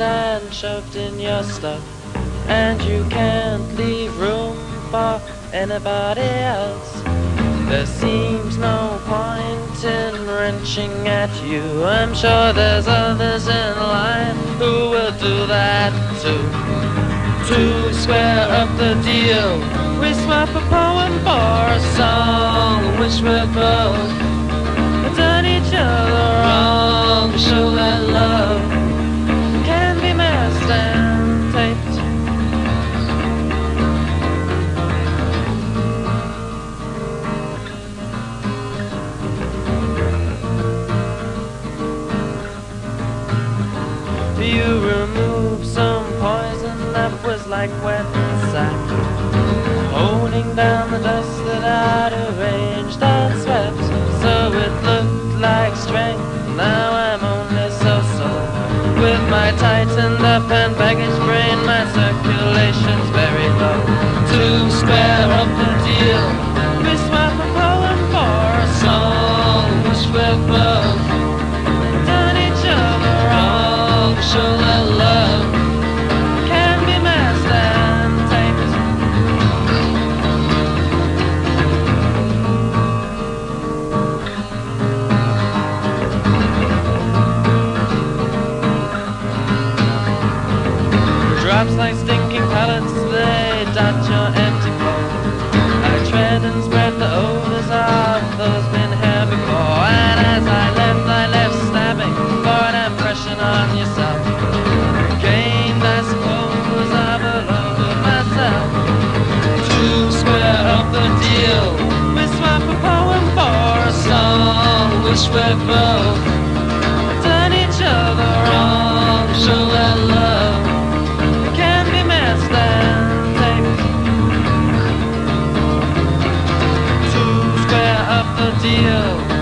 sand shoved in your stuff, and you can't leave room for anybody else. There seems no point in wrenching at you. I'm sure there's others in line who will do that too. To square up the deal, we swap a poem for a song, which we're both done each other You removed some poison that was like wet sack, holding down the dust that I'd arranged and swept, so it looked like strength. Now I'm only so-so. With my tightened up and baggage brain, Drops like stinking pellets, they dot your empty floor. I tread and spread the odors of those been here before. And as I left, I left stabbing for an impression on yourself. Gained, I suppose, I've alone myself. To square up the deal, we swap a poem for a song, which we're both deal,